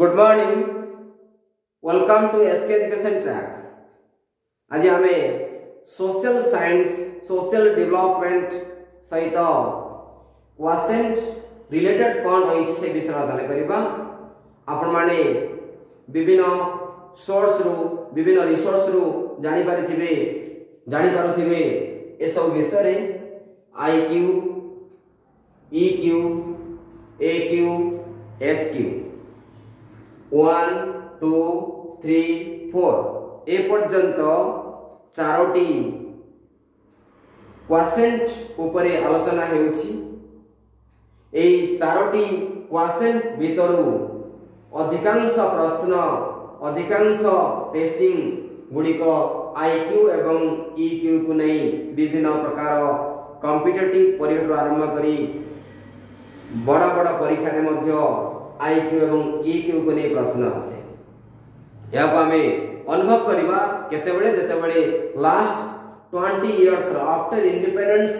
Good morning welcome to SK education track આજે અમે social science social development સહિત quotient related କ'ଣ ରହିଛି ସେ ବିଷୟରେ ଆଲୋଚନା କରିବା ଆପଣମାନେ ବିଭିନ୍ନ ସୋର୍ସରୁ ବିଭିନ୍ନ ରିସୋର୍ସରୁ ଜାଣିପାରିଥିବେ ଜାଣିପାରୁଥିବେ ଏସବୁ ବିଷୟରେ I Q E Q A Q S Q one two three four एपर्त चारोटी क्वासेंट उपरे आलोचना हो चारोटी क्वासेंट भितर अधिकांश प्रश्न अधिकांश टेस्टिंग गुड़िक आईक्यू एवं इक्यू को नहीं विभिन्न प्रकार कंपिटेटिव परीक्षा आरंभ कर बड़ बड़ परीक्षा आईक्यू एवं केक्यू को ने प्रश्न আছে ইয়াক আমি অনুভব করিবা কতেবেলে জেতেবেলে লাস্ট 20 ইয়ার্স আফটার ইন্ডিপেন্ডেন্স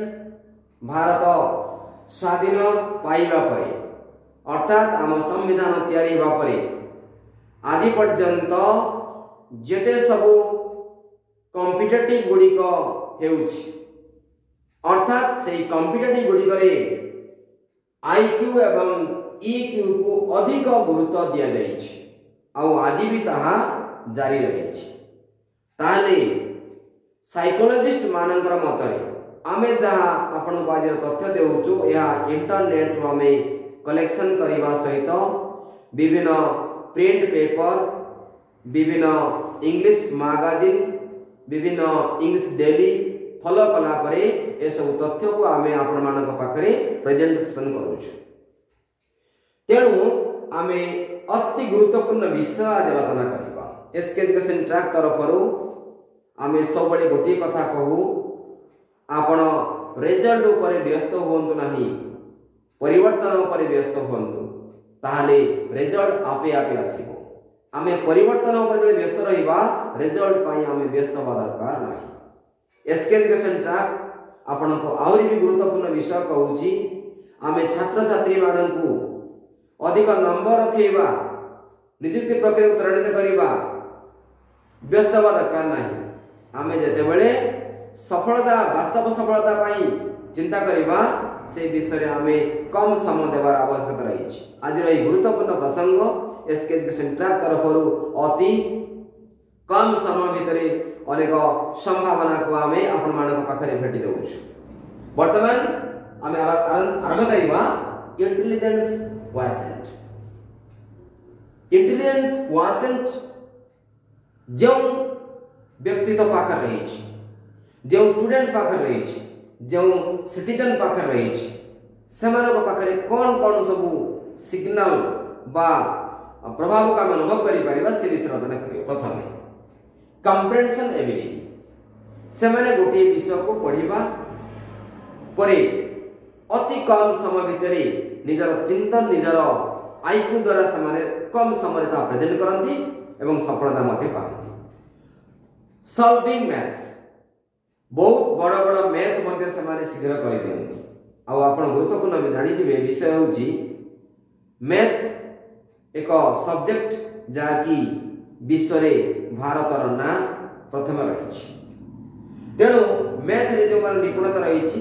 ভারত স্বাধীন পাইলো পরে অর্থাৎ আম সংবিধান তিয়ারে বাপরে আদি পর্যন্ত জেতে সব কম্পিটিটিভ গুড়ি কো হেউচি অর্থাৎ সেই কম্পিটিটিভ গুড়ি করে আইকিউ এবং इक्यू को अधिक गुरुत्व दि जाए आज भी जारी रही सैकोलोजिस्ट मान मत आम जहाँ आपण को आज तथ्य देचु यह इंटरनेट रु आम कलेक्शन करने सहित विभिन्न प्रिंट पेपर विभिन्न इंग्लिश मैगजिन विभिन्न इंग्लिश डेली फलो कलापर यह सब तथ्य को आम आपण मान पाखे प्रेजेटेसन करुच्छू ତେଣୁ ଆମେ ଅତି ଗୁରୁତ୍ୱପୂର୍ଣ୍ଣ ବିଷୟ ଆଜି ରଚନା କରିବା ଏସ୍କେ ଏଜୁକେସନ୍ ଟ୍ରାକ୍ ତରଫରୁ ଆମେ ସବୁବେଳେ ଗୋଟିଏ କଥା କହୁ ଆପଣ ରେଜଲ୍ଟ ଉପରେ ବ୍ୟସ୍ତ ହୁଅନ୍ତୁ ନାହିଁ ପରିବର୍ତ୍ତନ ଉପରେ ବ୍ୟସ୍ତ ହୁଅନ୍ତୁ ତାହେଲେ ରେଜଲ୍ଟ ଆପେ ଆପେ ଆସିବ ଆମେ ପରିବର୍ତ୍ତନ ଉପରେ ଯଦି ବ୍ୟସ୍ତ ରହିବା ରେଜଲ୍ଟ ପାଇଁ ଆମେ ବ୍ୟସ୍ତ ହେବା ଦରକାର ନାହିଁ ଏସ୍କେ ଏଜୁକେସନ୍ ଟ୍ରାକ୍ ଆପଣଙ୍କୁ ଆହୁରି ବି ଗୁରୁତ୍ୱପୂର୍ଣ୍ଣ ବିଷୟ କହୁଛି ଆମେ ଛାତ୍ରଛାତ୍ରୀମାନଙ୍କୁ अधिक नम्बर रखेबा निजुक्ति प्रक्रिया त्वरित गरिबा व्यस्तवा दरकार नाही आमे जतेबेले सफलता वास्तव सफलता पाई चिंता करिबा से विषय आमे कम समय देबार आवश्यकता रहिछ आज रही गुरुत्वपूर्ण प्रसंग एसकेज के सेंट्रल तरफरु अति कम समय भितरे अनेक संभावना को आमे अपन मानक पाखरे भेटि दउछ वर्तमान आमे आरंभ करिबा इंटेलिजेंस wasn't. Intelligence wasn't. जो व्यक्ति तो पाकर रही थी, जो student पाकर रही थी, जो citizen पाकर रही थी, समानों को पाकरे कौन कौन सब वो signal बा प्रभाव का मैं अनुभव करी पारी बस सीरीज रहता ना करियो प्रथम है comprehension ability से मैंने गोटे विषय को पढ़ी बा परे ଅତି କମ୍ ସମୟ ଭିତରେ ନିଜର ଚିନ୍ତନ ନିଜର ଆଇକ୍ୟୁ ଦ୍ୱାରା ସେମାନେ କମ୍ ସମୟରେ ତାହା ପ୍ରେଜେଣ୍ଟ କରନ୍ତି ଏବଂ ସଫଳତା ମଧ୍ୟ ପାଆନ୍ତି ସଲ୍ଭିଂ ମ୍ୟାଥ୍ ବହୁତ ବଡ଼ ବଡ଼ ମ୍ୟାଥ୍ ମଧ୍ୟ ସେମାନେ ଶୀଘ୍ର କରିଦିଅନ୍ତି ଆଉ ଆପଣ ଗୁରୁତ୍ୱପୂର୍ଣ୍ଣ ବି ଜାଣିଥିବେ ବିଷୟ ହେଉଛି ମ୍ୟାଥ୍ ଏକ ସବଜେକ୍ଟ ଯାହାକି ବିଶ୍ୱରେ ଭାରତର ନାଁ ପ୍ରଥମେ ରହିଛି ତେଣୁ ମ୍ୟାଥ୍ରେ ଯେଉଁମାନେ ନିପୁଣତା ରହିଛି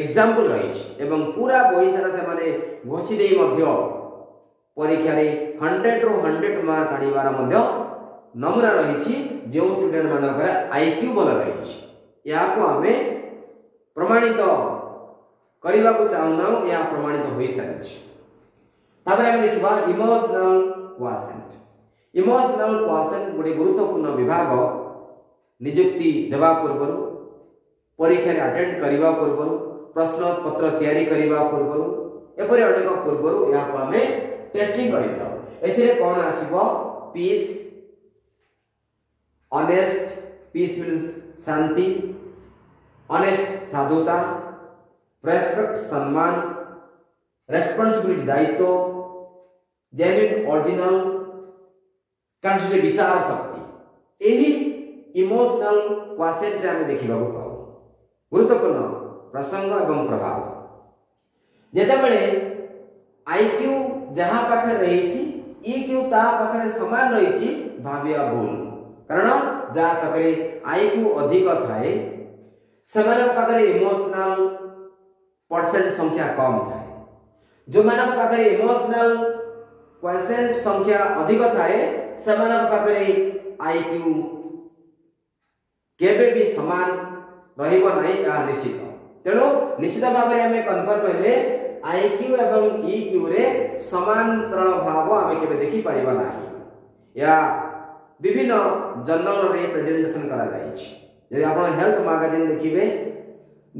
ଏକ୍ଜାମ୍ପଲ ରହିଛି ଏବଂ ପୁରା ବହି ସାରା ସେମାନେ ଘୋଷି ଦେଇ ମଧ୍ୟ ପରୀକ୍ଷାରେ ହଣ୍ଡ୍ରେଡ଼ରୁ ହଣ୍ଡ୍ରେଡ଼ ମାର୍କ ଆଣିବାର ମଧ୍ୟ ନମୁନା ରହିଛି ଯେଉଁ ଷ୍ଟୁଡେଣ୍ଟମାନଙ୍କର ଆଇକ୍ୟୁ ଭଲ ରହିଛି ଏହାକୁ ଆମେ ପ୍ରମାଣିତ କରିବାକୁ ଚାହୁଁନାହୁଁ ଏହା ପ୍ରମାଣିତ ହୋଇସାରିଛି ତାପରେ ଆମେ ଦେଖିବା ଇମୋସନାଲ କ୍ୱାସେଣ୍ଟ ଇମୋସନାଲ କ୍ୱାସେଣ୍ଟ ଗୋଟେ ଗୁରୁତ୍ୱପୂର୍ଣ୍ଣ ବିଭାଗ ନିଯୁକ୍ତି ଦେବା ପୂର୍ବରୁ ପରୀକ୍ଷାରେ ଆଟେଣ୍ଡ କରିବା ପୂର୍ବରୁ प्रश्न पत्र तैयारी पूर्व एपरी अनेक पूर्व यहाँ टेस्टिंग कर शांति अनेस्ट साधुता रेस्पेक्ट सम्मान रेस्पनसबिलिट दायित्व जेन्युन ओरिजिनल कंट्री विचार शक्ति यही इमोशनल क्वाशन देखा पाऊ गुरुत्वपूर्ण प्रसंग एवं प्रभाव जेते बले आई क्यू पाखे रही छि ई क्यू ता पाखे समान रही छि भूल कारण जहां पाखे आई क्यू अधिक थाए समान पाखे इमोशनल परसेंट संख्या कम थाए जो मान पाखे इमोशनल क्वेशेंट संख्या अधिक थाए से पाखे आई क्यू केबे भी निश्चित ᱛᱮᱦᱚᱸ નિશ્ચિત ভাবে અમે কনফার কৰিলে আই কিউ আৰু ই কিউ ৰে সমান্তৰাল ভাবো আমি কিবে দেখি পৰিব নাহয় ইয়া বিভিন্ন জেনৰাল ৰে প্রেজেন্টেশন কৰা গৈছে যদি आपण হেলথ মগাজিন লিখিবে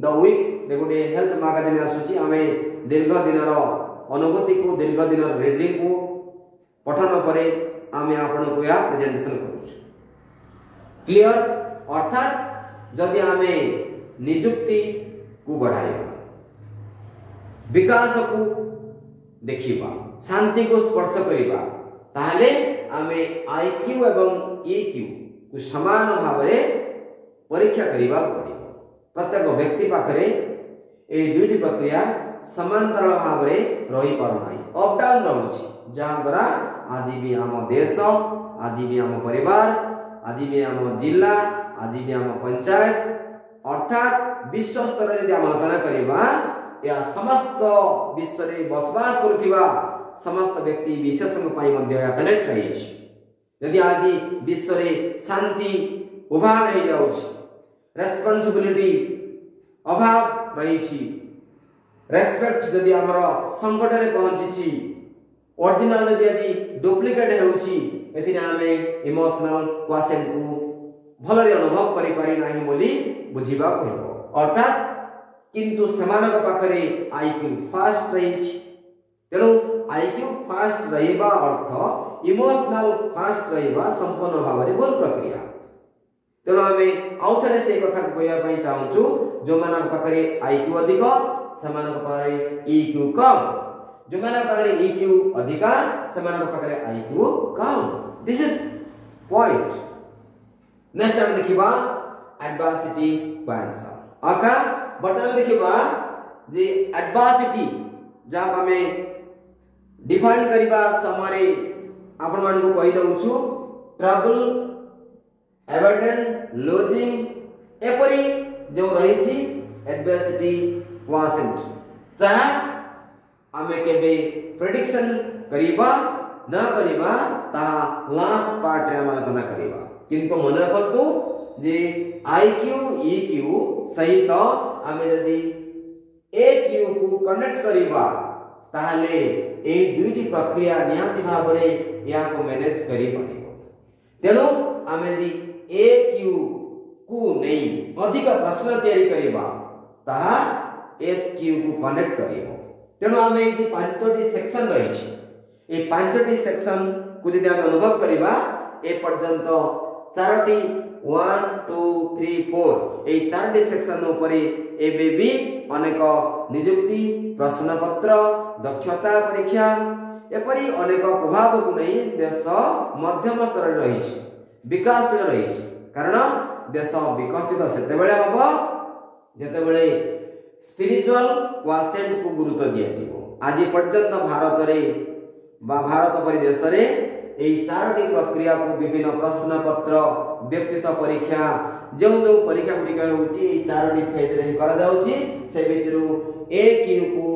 দা উইক নেগুড এ হেলথ মগাজিন আসুচি আমি दीर्घ দিনৰ অনুগতি কো दीर्घ দিনৰ ৰেডিং কো পঠনৰ পরে আমি আপোনাক ইয়া প্রেজেন্টেশন কৰো ক্লিয়ৰ অৰ্থাৎ যদি আমি নিযুক্তি को बढ़ावा विकास e को देखा शांति को स्पर्श करवा आम आईक्यू एवं इक्यू को सामान भाव परीक्षा करने को पड़ा प्रत्येक व्यक्ति पाखे यह दुईट प्रक्रिया सामांतर भाव में रही पारना अपडाउन रोचे जहाद्वारा आज भी आम देश आज भी आम परिवार आज भी आम जिला आज भी आम पंचायत अर्थात ବିଶ୍ୱସ୍ତରରେ ଯଦି ଆମେ ଆଲୋଚନା କରିବା ଏହା ସମସ୍ତ ବିଶ୍ୱରେ ବସବାସ କରୁଥିବା ସମସ୍ତ ବ୍ୟକ୍ତି ବିଶେଷଙ୍କ ପାଇଁ ମଧ୍ୟ ଏହା କନେକ୍ଟ ରହିଛି ଯଦି ଆଜି ବିଶ୍ୱରେ ଶାନ୍ତି ଉଭାନ ହୋଇଯାଉଛି ରେସ୍ପନ୍ସିବିଲିଟି ଅଭାବ ରହିଛି ରେସ୍ପେକ୍ଟ ଯଦି ଆମର ସଙ୍କଟରେ ପହଞ୍ଚିଛି ଅରିଜିନାଲ ଯଦି ଆଜି ଡୁପ୍ଲିକେଟ୍ ହେଉଛି ଏଥିରେ ଆମେ ଇମୋସନାଲ କ୍ୱାସେଣ୍ଟକୁ ଭଲରେ ଅନୁଭବ କରିପାରିନାହିଁ ବୋଲି ବୁଝିବାକୁ ହେବ अर्थात किंतु पाखरे आईक्यू फास्ट रही तेणु आईक्यू फास्ट रहा अर्थ इमोशनल फास्ट रहा संपूर्ण भाव में भूल प्रक्रिया तेणु आम आउ थे से कथा कहवाई चाहू जो मान पाखे आईक्यू अधिक से इक्यू कम जो मैंने इक्यू अधिक से आईक्यू कम दिस इज पॉइंट नेक्स्ट आम देखा एडवर्सिटी क्वेश्चन आका बटन लिखिबा जे एडवर्सिटी जहाँ हमें डिफाइन करबा समय रे आपन मान को कहि दउ छु ट्रबल एवर्डन लोजिंग एपरी जो रही छि एडवर्सिटी वासेंट जहाँ हमें केबे प्रेडिक्शन करबा ना करबा ता लास्ट पार्ट रे हम आलोचना करबा किंतु मन रखतु जे क्यू ईक्यू e सहित आम जब ए क्यू को कनेक्ट करवा ताले ए दुईटी प्रक्रिया निहाती भाव यहाँ को मैनेज कर तेणु आम जब ए क्यू को नहीं अधिक प्रश्न या एस क्यू को कनेक्ट कर तेणु आम ये पांचटी सेक्शन रही पांचटी सेक्शन को जब अनुभव करवा पर्यतं चारोटी वन टू थ्री फोर यही चारटी सेक्सन अनेक नियुक्ति प्रश्नपत्र दक्षता परीक्षा एपरी अनेक प्रभाव देश मध्यम स्तर रही विकास रही कारण देश बिकशित सतेबे हेतेबे स्पिरिचुअल क्वासेंट कु गुरुत्व दिइजो आज भारत रे बा भारत परिदेश এই ଚାରୋଟି ପ୍ରକ୍ରିୟାକୁ ବିଭିନ୍ନ ପ୍ରଶ୍ନପତ୍ର ବ୍ୟକ୍ତିତ୍ୱ ପରୀକ୍ଷା ଯେଉଁ ଯେଉଁ ପରୀକ୍ଷା ଗୁଡ଼ିକ ହେଉଛି ଏଇ ଚାରୋଟି ଫେଜ୍ରେ ହିଁ କରାଯାଉଛି ସେ ଭିତରୁ ଏ କ୍ୟୁକୁ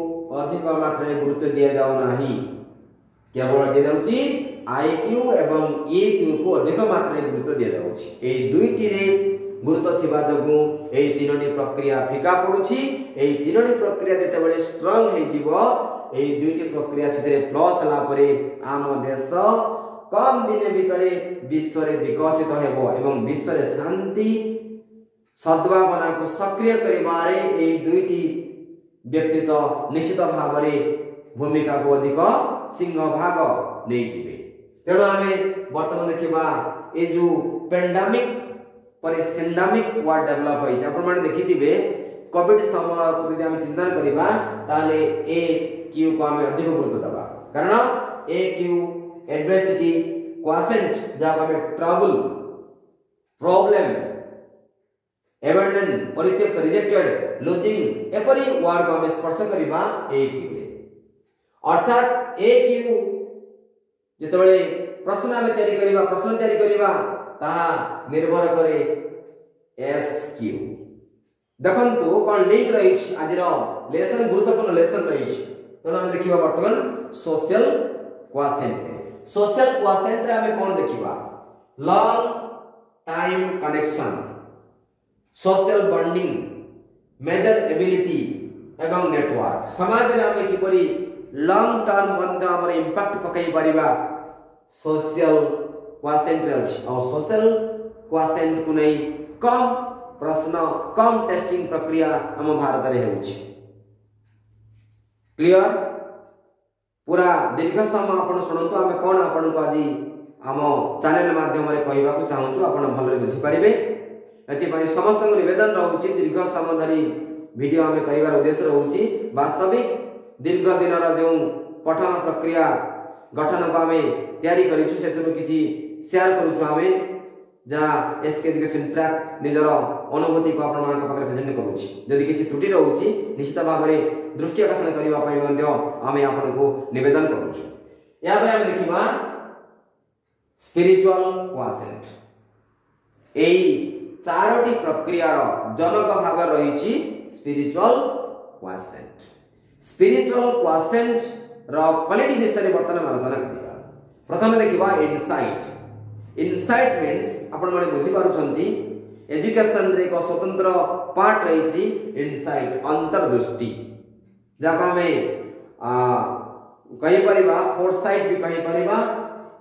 ଅଧିକ ମାତ୍ରାରେ ଗୁରୁତ୍ୱ ଦିଆଯାଉନାହିଁ କେବଳ ଦିଆଯାଉଛି ଆଇ କ୍ୟୁ ଏବଂ ଇ କ୍ୟୁକୁ ଅଧିକ ମାତ୍ରାରେ ଗୁରୁତ୍ୱ ଦିଆଯାଉଛି ଏଇ ଦୁଇଟିରେ গুরুত্ব থিবা যোগু এই তিনোটি প্রক্রিয়া ফিকা পড়ুছি এই তিনোটি প্রক্রিয়া যেতবে স্ট্রং হয়ে যাব এই দুইটি প্রক্রিয়া সেতরে প্লস হলা পরে আম দেশ कम दिन भितर विश्व विकसित होश्वर शांति सद्भावना को सक्रिय करे दुईटी व्यक्तित्व तो निश्चित भाव भूमिका को अधिक सिंह भाग नहीं तेणु आम बर्तमान देखा ये जो पेंडामिक पर सेंडामिक वार्ड डेभलप होने देखि कॉविड समय को चिंतन करवा क्यू को आम अधिक गुरुत्व दबा कारण ए क्यू एडवर्सिटी क्वासेंट जहां हमें ट्रबल प्रॉब्लम एबंडन परित्यक्त रिजेक्टेड लूजिंग एपरी वार्ड को हमें स्पर्श करवा ए क्यू रे अर्थात ए क्यू ଯେତେବେଳେ ପ୍ରଶ୍ନ ଆମେ ତିଆରି କରିବା ପ୍ରଶ୍ନ ତିଆରି କରିବା nirbhar kare କରେ ଏସ୍ କ୍ୟୁ ଦେଖନ୍ତୁ କ'ଣ ଲିଙ୍କ ରହିଛି ଆଜିର ଲେସନ୍ ଗୁରୁତ୍ୱପୂର୍ଣ୍ଣ ଲେସନ୍ ରହିଛି ତେଣୁ ଆମେ ଦେଖିବା ବର୍ତ୍ତମାନ सोशल क्वासेंट रे हमें कौन देखिबा long time connection social bonding major ability एवं नेटवर्क समाज रे हमें किपरि लॉन्ग टर्म बंद हमर इंपैक्ट पकई परिबा सोशल क्वासेंट रे अछि और सोशल क्वासेंट को नै कम प्रश्न कम टेस्टिंग प्रक्रिया हम भारत रे होउछि क्लियर ପୁରା ଦୀର୍ଘ ସମୟ ଆପଣ ଶୁଣନ୍ତୁ ଆମେ କ'ଣ ଆପଣଙ୍କୁ ଆଜି ଆମ ଚ୍ୟାନେଲ୍ ମାଧ୍ୟମରେ କହିବାକୁ ଚାହୁଁଛୁ ଆପଣ ଭଲରେ ବୁଝିପାରିବେ ଏଥିପାଇଁ ସମସ୍ତଙ୍କୁ ନିବେଦନ ରହୁଛି ଦୀର୍ଘ ସମୟ ଧରି ଭିଡ଼ିଓ ଆମେ କରିବାର ଉଦ୍ଦେଶ୍ୟ ରହୁଛି ବାସ୍ତବିକ ଦୀର୍ଘ ଦିନର ଯେଉଁ ପଠନ ପ୍ରକ୍ରିୟା ଗଠନକୁ ଆମେ ତିଆରି କରିଛୁ ସେଥିରୁ କିଛି ସେୟାର କରୁଛୁ ଆମେ ଯାହା ଏସ୍କେ ଏଜୁକେସନ୍ ଟ୍ରାକ୍ ନିଜର ଅନୁଭୂତିକୁ ଆପଣମାନଙ୍କ ପାଖରେ ପ୍ରେଜେଣ୍ଟ କରୁଛି ଯଦି କିଛି ତ୍ରୁଟି ରହୁଛି ନିଶ୍ଚିତ ଭାବରେ दृष्टि आकर्षण करने आम आपन को नवेदन करपर आम क्वासेंट यारोटी प्रक्रिया जनक भाग रही स्पिरिचुआल क्वासेंट स्पिरिचुआल क्वासेंट रिटी विषय बर्तन आलोचना कर प्रथम देखा इनसाइट इनसाइट मीनस आपने बुझीपुरी एजुकेशन रे एक स्वतंत्र पार्ट रही इनसाइट अंतर्दृष्टि जहाँ हमें कही परिवा फोरसाइट भी कही परिवा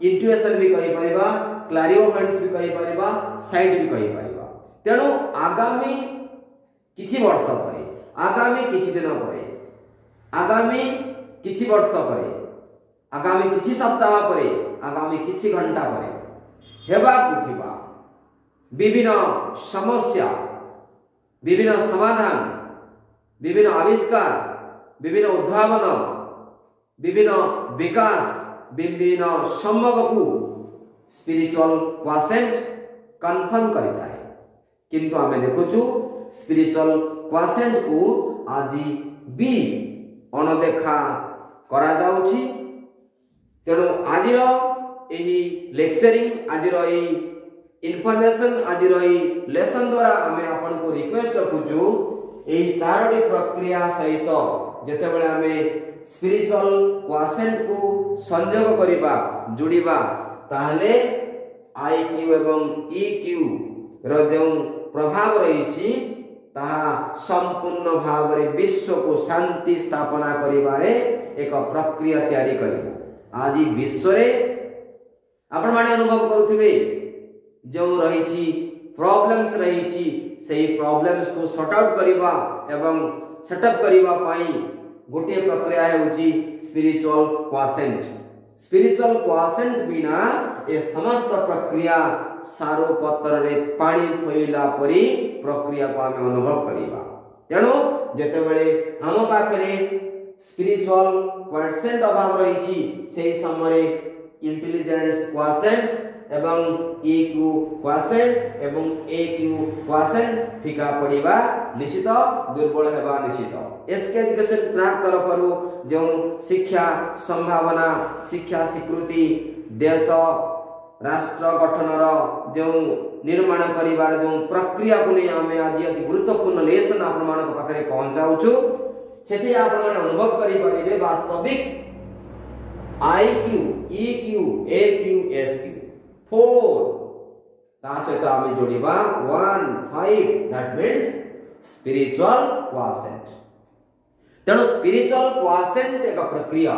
इंट्यूएशन भी कही परिवा क्लारियोगेंट्स भी कही परिवा साइट भी कही परिवा तेरो आगामी किसी वर्ष परे आगामी किसी दिन परे आगामी किसी वर्ष परे आगामी किसी सप्ताह परे आगामी किसी घंटा परे हेबा कुथिबा विभिन्न समस्या विभिन्न समाधान विभिन्न आविष्कार ବିଭିନ୍ନ ଉଦ୍ଭାବନ ବିଭିନ୍ନ ବିକାଶ ବିଭିନ୍ନ ସମ୍ଭବକୁ ସ୍ପିରିଚୁଆଲ କ୍ୱାସେଣ୍ଟ କନଫର୍ମ କରିଥାଏ କିନ୍ତୁ ଆମେ ଦେଖୁଛୁ ସ୍ପିରିଚୁଆଲ କ୍ୱାସେଣ୍ଟକୁ ଆଜି ବି ଅଣଦେଖା କରାଯାଉଛି ତେଣୁ ଆଜିର ଏହି ଲେକ୍ଚରିଂ ଆଜିର ଏହି ଇନଫର୍ମେସନ୍ ଆଜିର ଏହି ଲେସନ୍ ଦ୍ୱାରା ଆମେ ଆପଣଙ୍କୁ ରିକ୍ୱେଷ୍ଟ ରଖୁଛୁ ଏହି ଚାରୋଟି ପ୍ରକ୍ରିୟା ସହିତ जिते आम स्पिरिचुअल क्वासेंट को संयोग करवा जोड़ा आई क्यू एवं इक्यू रो प्रभाव रही संपूर्ण भाव में विश्व को शांति स्थापना कर एक प्रक्रिया तैयारी कर आज विश्व आपण अनुभव करुवे जो रही प्रॉब्लम्स रही प्रॉब्लम्स को सर्ट आउट करवा ସେଟଅପ୍ କରିବା ପାଇଁ ଗୋଟିଏ ପ୍ରକ୍ରିୟା ହେଉଛି ସ୍ପିରିଚୁଆଲ କ୍ୱାସେଣ୍ଟ ସ୍ପିରିଚୁଆଲ କ୍ୱାସେଣ୍ଟ ବିନା ଏ ସମସ୍ତ ପ୍ରକ୍ରିୟା ସାରୁ ପତ୍ରରେ ପାଣି ଥୋଇଲା ପରି ପ୍ରକ୍ରିୟାକୁ ଆମେ ଅନୁଭବ କରିବା ତେଣୁ ଯେତେବେଳେ ଆମ ପାଖରେ ସ୍ପିରିଚୁଆଲ କ୍ୱାସେଣ୍ଟ ଅଭାବ ରହିଛି ସେହି ସମୟରେ ଇଣ୍ଟେଲିଜେନ୍ସ କ୍ୱାସେଣ୍ଟ এবং ই কিউ কোয়াসেন্ট এবং এ কিউ কোয়াসেন্ট ଫିକା ପଡ଼ିବା ନିଶ୍ଚିତ ଦୁର୍ବଳ ହେବା ନିଶ୍ଚିତ ଏସ୍ କେ ଏଜୁକେସନ୍ ଟ୍ରାକ୍ ତରଫରୁ ଯେଉଁ ଶିକ୍ଷା ସମ୍ଭାବନା ଶିକ୍ଷା ସ୍ୱୀକୃତି ଦେଶ ରାଷ୍ଟ୍ର ଗଠନର ଯେଉଁ ନିର୍ମାଣ କରିବାର ଯେଉଁ ପ୍ରକ୍ରିୟାକୁ ନେଇ ଆମେ ଆଜି ଅତି ଗୁରୁତ୍ୱପୂର୍ଣ୍ଣ ଲେସନ୍ ଆପଣମାନଙ୍କ ପାଖରେ ପହଞ୍ଚାଉଛୁ ସେଥିରେ ଆପଣମାନେ ଅନୁଭବ କରିପାରିବେ ବାସ୍ତବିକ I Q E Q A Q S Q four जोड़ा one five that means spiritual quotient तेणु स्पिरिचुअल क्वासेंट एक प्रक्रिया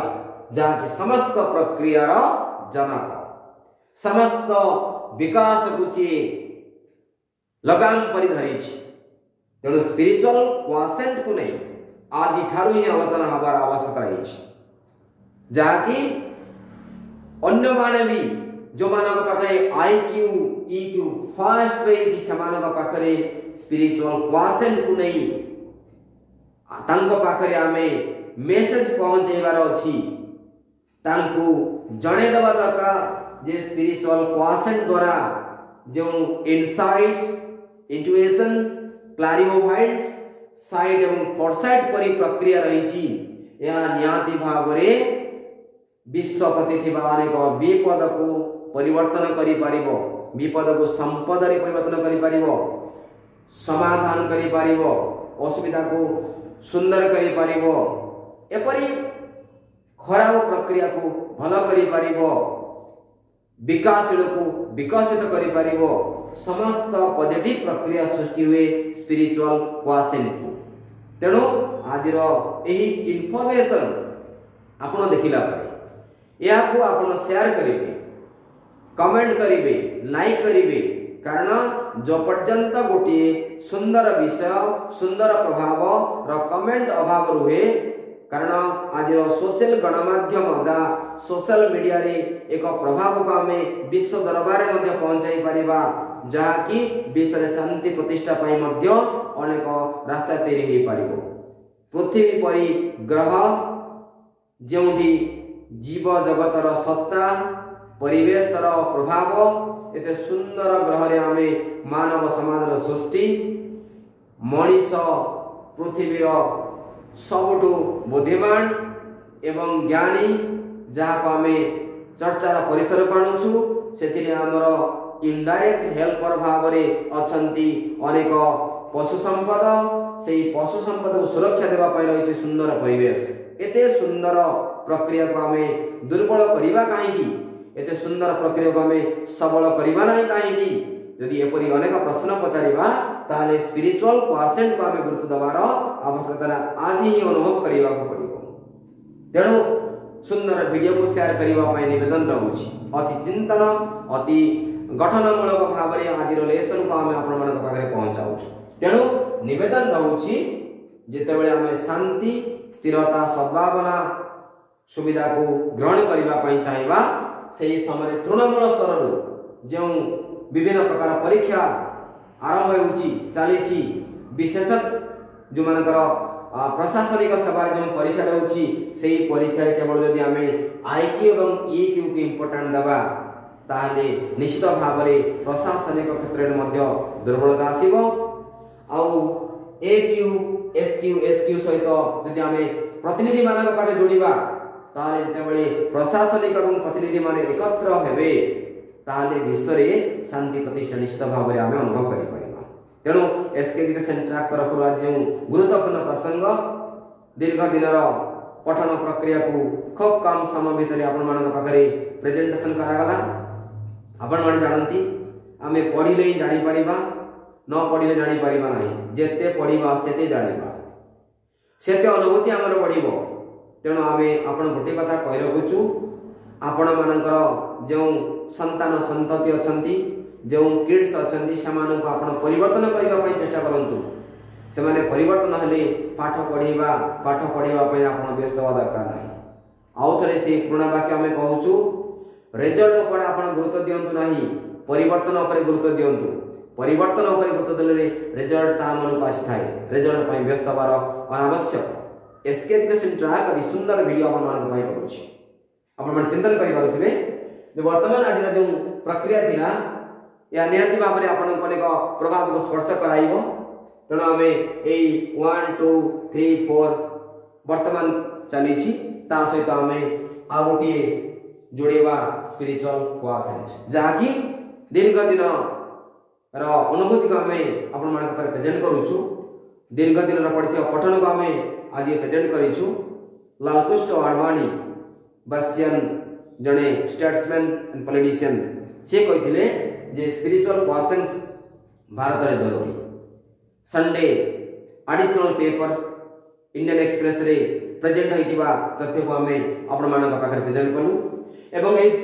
जहाँ कि समस्त प्रक्रिया रो जनक समस्त विकास को सी लगाम परिधरी तेणु स्पिरिचुअल क्वासेंट को नहीं आज ठार् आलोचना हमारा आवश्यकता रही जहाँकि अन्न भी जो मानक आई क्यू क्यू फास्ट रही थी पाखरे स्पिरिचुअल क्वासेंट को नहीं पाखरे आमे मेसेज पहुंचेबार अच्छी जनदबा दरकार जे स्पिरिचुअल क्वासेंट द्वारा जो इनसाइट इंटुएसन क्लारिओवैंस सैट और फोरसाइट पर प्रक्रिया रही निहती भाव विश्वपति अनेक विपद को परिवर्तन करपद को संपदे पर समाधान करपार को सुंदर करपरी खराब प्रक्रिया को भल कर विकासशील को विकसित कर समस्त पजिट प्रक्रिया सृष्टि हुए स्पिरिचुअल क्वाशन को तेणु आज इनफर्मेसन आप देखला यह आपयार करेंगे कमेंट करे लाइक करे कारण जो पर्यंत गोटे सुंदर विषय सुंदर प्रभाव कमेंट अभाव रुहे कारण आज सोशल गणमाम जहाँ सोशल मीडिया रे एक प्रभाव को आम विश्व दरबार पहुँचाई पार जहाँ कि विश्व शांति प्रतिष्ठा अनेक रास्ता तैयारी हो पृथ्वी परी ग्रह जो भी जीव जगतर सत्ता ପରିବେଶର ପ୍ରଭାବ ଏତେ ସୁନ୍ଦର ଗ୍ରହରେ ଆମେ ମାନବ ସମାଜର ସୃଷ୍ଟି ମଣିଷ ପୃଥିବୀର ସବୁଠୁ ବୁଦ୍ଧିମାନ ଏବଂ ଜ୍ଞାନୀ ଯାହାକୁ ଆମେ ଚର୍ଚ୍ଚାର ପରିସରକୁ ଆଣୁଛୁ ସେଥିରେ ଆମର ଇନଡାଇରେକ୍ଟ ହେଲ୍ପର ଭାବରେ ଅଛନ୍ତି ଅନେକ ପଶୁ ସମ୍ପଦ ସେହି ପଶୁ ସମ୍ପଦକୁ ସୁରକ୍ଷା ଦେବା ପାଇଁ ରହିଛି ସୁନ୍ଦର ପରିବେଶ ଏତେ ସୁନ୍ଦର ପ୍ରକ୍ରିୟାକୁ ଆମେ ଦୁର୍ବଳ କରିବା କାହିଁକି ଏତେ ସୁନ୍ଦର ପ୍ରକ୍ରିୟାକୁ ଆମେ ସବଳ କରିବା ନାହିଁ କାହିଁକି ଯଦି ଏପରି ଅନେକ ପ୍ରଶ୍ନ ପଚାରିବା ତାହେଲେ ସ୍ପିରିଚୁଆଲ କ୍ୱାସେଣ୍ଟକୁ ଆମେ ଗୁରୁତ୍ୱ ଦେବାର ଆବଶ୍ୟକତା ଆଜି ହିଁ ଅନୁଭବ କରିବାକୁ ପଡ଼ିବ ତେଣୁ ସୁନ୍ଦର ଭିଡ଼ିଓକୁ ସେୟାର କରିବା ପାଇଁ ନିବେଦନ ରହୁଛି ଅତି ଚିନ୍ତନ ଅତି ଗଠନମୂଳକ ଭାବରେ ଆଜିର ଲେସନକୁ ଆମେ ଆପଣମାନଙ୍କ ପାଖରେ ପହଞ୍ଚାଉଛୁ ତେଣୁ ନିବେଦନ ରହୁଛି ଯେତେବେଳେ ଆମେ ଶାନ୍ତି ସ୍ଥିରତା ସଦ୍ଭାବନା ସୁବିଧାକୁ ଗ୍ରହଣ କରିବା ପାଇଁ ଚାହିଁବା त्यही समय तृणमूल स्तर स्तरु जो विभिन्न प्रकार परीक्षा आरंभ आरम्भ हुन्छ विशेषत जो म प्रशासनिक रे जो परीक्षा रहेछ परीक्षा केवल आईक्यू एवं ईक्यू के इम्पोर्टान्ट दबा ताले निश्चित भावना प्रशासनिक मध्य क्षेत्रले मध्यबलता आसो आउ्यु एसक्यू एसक्यु सहित जति आम प्रतिनिधि मानक मैले जुडीबा ತಾನೇ ଯେତେବେଳେ ପ୍ରଶାସନିକଏବଂ ପ୍ରତିନିଧିମାନେ ଏକତ୍ର ହେବେ ତାହେଲେ ବିଶ୍ୱରେ ଶାନ୍ତି ପ୍ରତିଷ୍ଠା ନିଶ୍ଚିତ ଭାବରେ ଆମେ ଅନୁଭବ କରିପାରିବା ତେଣୁ ଏସ୍କେ ଏଜୁକେସନ୍ ଟ୍ରାକ୍ ତରଫରୁ ଆଜି ଯେଉଁ ଗୁରୁତ୍ୱପୂର୍ଣ୍ଣ ପ୍ରସଙ୍ଗ ଦୀର୍ଘ ଦିନର ପଠନ ପ୍ରକ୍ରିୟାକୁ ଖୁବ୍ କମ୍ ସମୟ ଭିତରେ ଆପଣମାନଙ୍କ ପାଖରେ ପ୍ରେଜେଣ୍ଟେସନ୍ କରାଗଲା ଆପଣମାନେ ଜାଣନ୍ତି ଆମେ ପଢ଼ିଲେ ହିଁ ଜାଣିପାରିବା ନ ପଢ଼ିଲେ ଜାଣିପାରିବା ନାହିଁ ଯେତେ ପଢ଼ିବା ସେତେ ଜାଣିବା ସେତେ ଅନୁଭୂତି ଆମର ବଢ଼ିବ ତେଣୁ ଆମେ ଆପଣ ଗୋଟିଏ କଥା କହି ରଖୁଛୁ ଆପଣମାନଙ୍କର ଯେଉଁ ସନ୍ତାନ ସନ୍ତତି ଅଛନ୍ତି ଯେଉଁ କିଡ଼ସ ଅଛନ୍ତି ସେମାନଙ୍କୁ ଆପଣ ପରିବର୍ତ୍ତନ କରିବା ପାଇଁ ଚେଷ୍ଟା କରନ୍ତୁ ସେମାନେ ପରିବର୍ତ୍ତନ ହେଲେ ପାଠ ପଢ଼ିବା ପାଠ ପଢ଼ିବା ପାଇଁ ଆପଣ ବ୍ୟସ୍ତ ହେବା ଦରକାର ନାହିଁ ଆଉ ଥରେ ସେହି ପୁରୁଣା ବାକ୍ୟ ଆମେ କହୁଛୁ ରେଜଲ୍ଟ ଉପରେ ଆପଣ ଗୁରୁତ୍ୱ ଦିଅନ୍ତୁ ନାହିଁ ପରିବର୍ତ୍ତନ ଉପରେ ଗୁରୁତ୍ୱ ଦିଅନ୍ତୁ ପରିବର୍ତ୍ତନ ଉପରେ ଗୁରୁତ୍ୱ ଦେଲେ ରେଜଲ୍ଟ ତା ମନକୁ ଆସିଥାଏ ରେଜଲ୍ଟ ପାଇଁ ବ୍ୟସ୍ତ ହେବାର ଅନାବଶ୍ୟକ एसके एजुकेशन ट्राक आदि सुंदर भिड आपण पाई आपण चिंतन करेंगे बर्तमान आज जो प्रक्रिया था यह निहती भाव में आपण प्रभाव को स्पर्श कर तेणु आम यही वन टू थ्री फोर बर्तमान चली सहित आम आ गोटे जोड़वा स्पिरिचुआल क्वासेंट जहाँकि दीर्घ दिन रुभूति को आम आपण प्रेजेन्ट करुचु दीर्घ दिन पढ़ी पठन को आम আদি প্রেজেন্ট করিছো লালকুষ্ঠ অর্গানি বস্যান জણે স্টেটসম্যান এন্ড পলিটিশিয়ান সে কইtile যে স্পিরিচুয়াল ওয়াশিং ভারতের জরুরি Sunday additional paper Indian Express রে প্রেজেন্ট হইতিবা দত্যেহু আমি আপন মানক পাকের প্রেজেন্ট করি এবং এই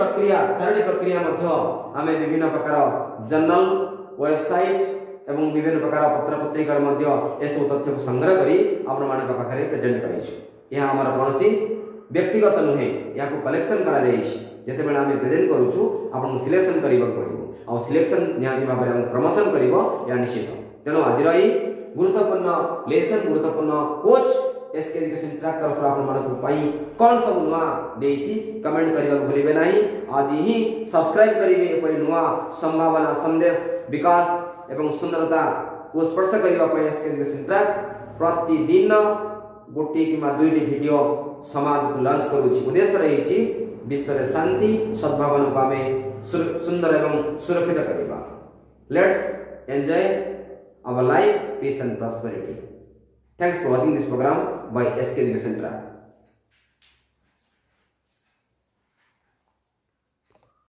প্রক্রিয়া চারিটি প্রক্রিয়া মধ্যে আমি বিভিন্ন প্রকার জর্নাল ওয়েবসাইট এবং বিভিন্ন প্রকার পত্রিকা পত্রিকাৰ মধ্য এ সূত তথ্য সংগ্রহ কৰি আপোনাক পাখৰে প্ৰেজেন্ট কৰিছে এ আমাৰ কোনসী ব্যক্তিগত নহে ইয়াক কলেকচন কৰা হৈছে যেতিয়া আমি ব্ৰেইল কৰোচু আপোনাক सिलेक्सन কৰিব লাগিব আৰু सिलेक्सन ন্যায়ি বাবে আমি প্ৰমোচন কৰিব এ নিশ্চিত তেনো আজিৰ এই গুৰুতপurna লেছন গুৰুতপurna কোচ এসকে এডুকেচন ট্ৰাকৰৰ আপোনাক উপাই কোনসাউলা দেইছি কমেন্ট কৰিব ভোলিব নাহি আজিহি সাবস্ক্রাইব কৰিব এ পৰি নয়া সম্ভাৱনা सन्देश বিকাশ एवं सुंदरता को स्पर्श करने स्केजिंग सेन्टर प्रतिदिन गोटे कि दुईट भिड समाज को लंच कर उद्देश्य रही विश्व शांति सद्भावना को आम सुंदर एवं सुरक्षित करवा let's enjoy our life peace and prosperity thanks for watching this programme by SK education track